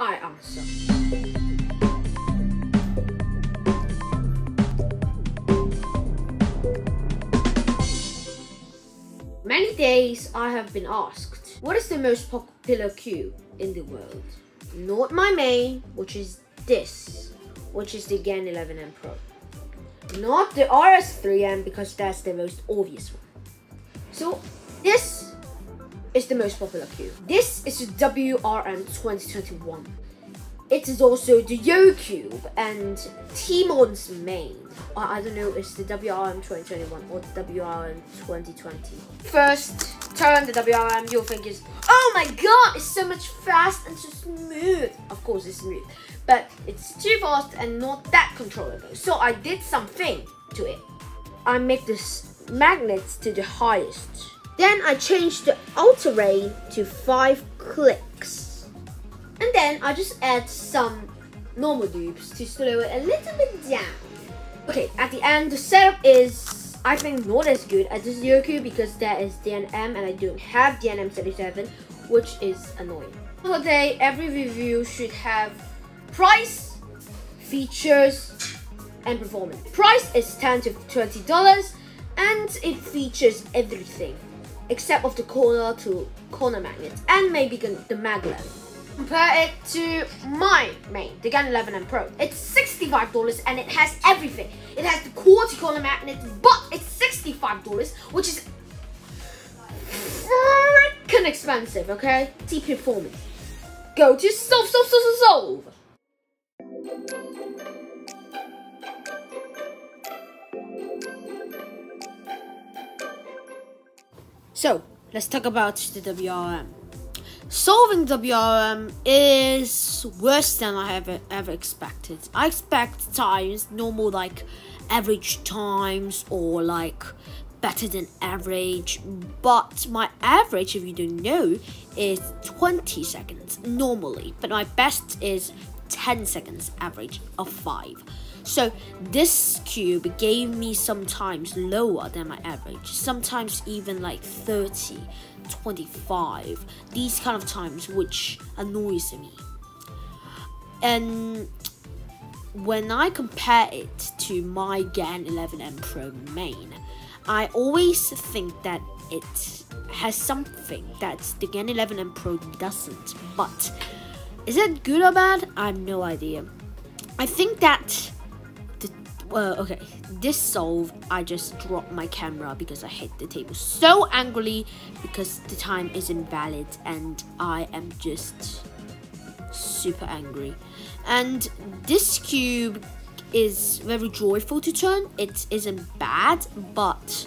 I answer. Many days I have been asked, what is the most popular cube in the world? Not my main, which is this, which is the GAN 11M Pro. Not the RS3M because that's the most obvious one. So this is the most popular cube. This is the WRM 2021. It is also the Yo Cube and Timon's main. I don't know, it's the WRM 2021 or the WRM 2020. First, turn the WRM, you'll think is, oh my god, it's so much fast and so smooth. Of course, it's smooth, but it's too fast and not that controllable. So I did something to it. I make this magnets to the highest. Then I changed the auto rain to 5 clicks. And then I just add some normal loops to slow it a little bit down. Okay, at the end, the setup is, I think, not as good as the Yoku because there is DNM and I don't have DNM 37, which is annoying. Today, every review should have price, features, and performance. Price is 10 to $20 and it features everything except of the corner to corner magnets and maybe the maglev. Compare it to my main, the GAN 11M Pro. It's $65 and it has everything. It has the quarter corner magnets, but it's $65, which is freaking expensive, okay? See performance. Go to solve, solve, solve, solve, So, let's talk about the WRM. Solving WRM is worse than I ever ever expected. I expect times normal like average times or like better than average, but my average, if you don't know, is 20 seconds normally, but my best is 10 seconds average of 5. So this cube gave me sometimes lower than my average, sometimes even like 30, 25, these kind of times which annoys me. And when I compare it to my GAN 11M Pro main, I always think that it has something that the GAN 11M Pro doesn't, but is it good or bad? I have no idea. I think that uh, okay, this solve, I just dropped my camera because I hit the table so angrily because the time is invalid and I am just super angry. And this cube is very joyful to turn. It isn't bad, but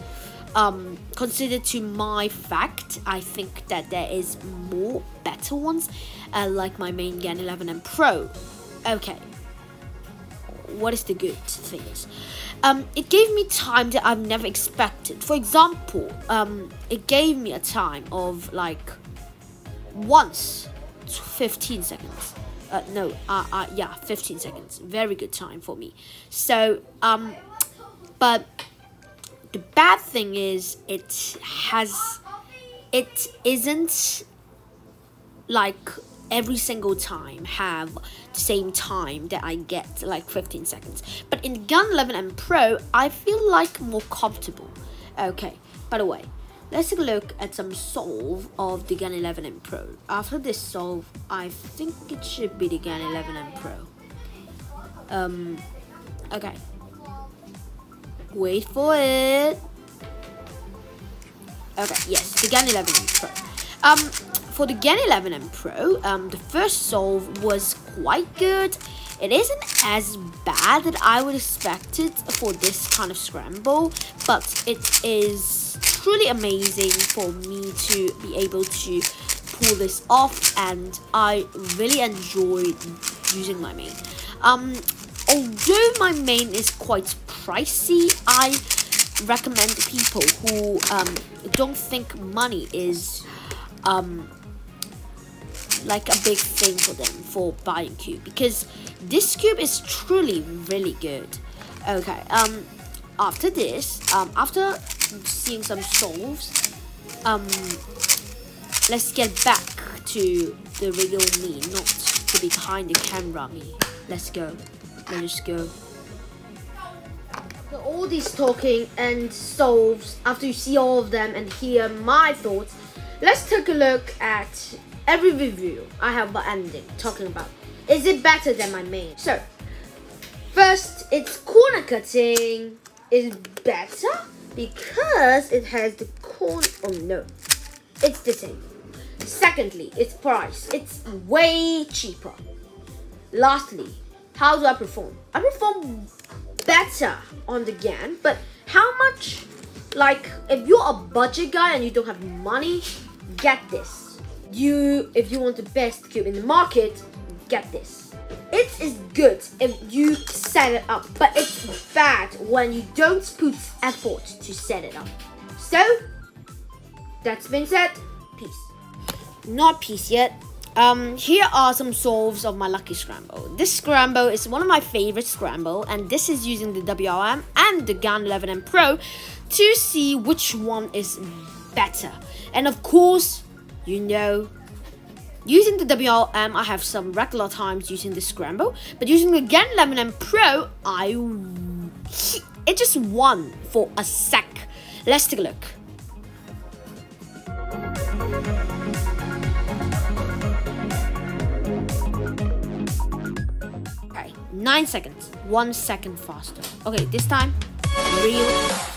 um, considered to my fact, I think that there is more better ones, uh, like my main GAN 11 and Pro. Okay, what is the good thing is um, it gave me time that I've never expected. For example, um, it gave me a time of like once 15 seconds. Uh, no, uh, uh, yeah, 15 seconds. Very good time for me. So, um, but the bad thing is it has, it isn't like every single time have the same time that I get like 15 seconds. But in the GAN 11M Pro, I feel like more comfortable. Okay, by the way, let's take a look at some solve of the GAN 11M Pro. After this solve, I think it should be the GAN 11M Pro. Um, okay. Wait for it. Okay, yes, the GAN 11M Pro. Um, for the GAN 11M Pro, um, the first solve was quite good. It isn't as bad that I would expect it for this kind of scramble, but it is truly amazing for me to be able to pull this off, and I really enjoy using my main. Um, although my main is quite pricey, I recommend people who um, don't think money is um, like a big thing for them for buying cube because this cube is truly really good okay um after this um after seeing some solves um let's get back to the real me not the behind the camera me. Let's go. Let's go. So all these talking and solves, after you see all of them and hear my thoughts, let's take a look at every review I have about ending talking about. Is it better than my main? So, first, it's corner cutting is better because it has the corner. Oh no, it's the same. Secondly, its price. It's way cheaper. Lastly, how do I perform? I perform better on the GAN, but how much? Like, if you're a budget guy and you don't have money, get this. You, if you want the best cube in the market, get this. It is good if you set it up, but it's bad when you don't put effort to set it up. So, that's been said, peace. Not peace yet. Um, here are some solves of my lucky scramble. This scramble is one of my favorite scramble, and this is using the WRM and the GAN 11M Pro to see which one is better. And of course, you know, using the WRM, I have some regular times using the scramble, but using the GAN 11M Pro, I it just won for a sec. Let's take a look. Nine seconds. One second faster. Okay, this time, real peace.